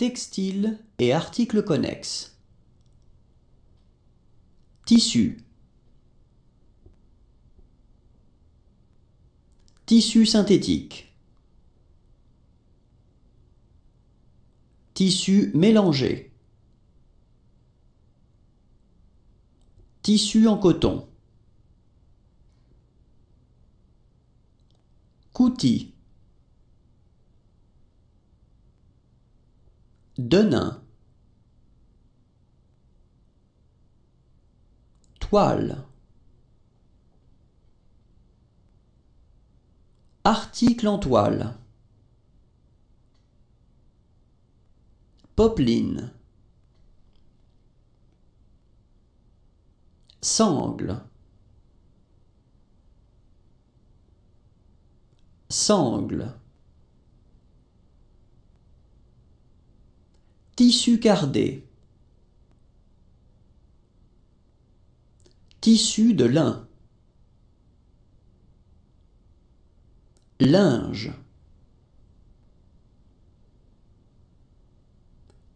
textile et articles connexes. Tissu. Tissu synthétique. Tissu mélangé. Tissu en coton. Coutil. Denain. Toile. Article en toile. Popeline. Sangle. Sangle. Tissu cardé. Tissu de lin. Linge.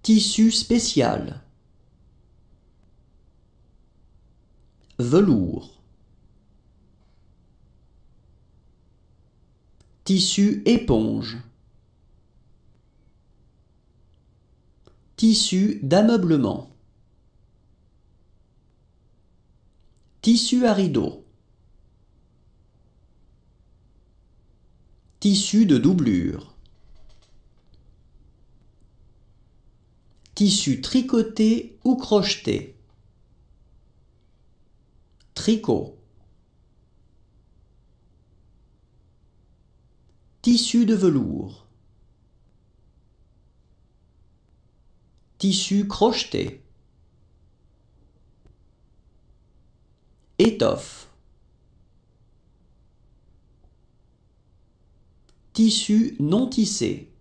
Tissu spécial. Velours. Tissu éponge. Tissu d'ameublement. Tissu à rideau. Tissu de doublure. Tissu tricoté ou crocheté. Tricot. Tissu de velours. Tissu crocheté. Étoffe. Tissu non tissé.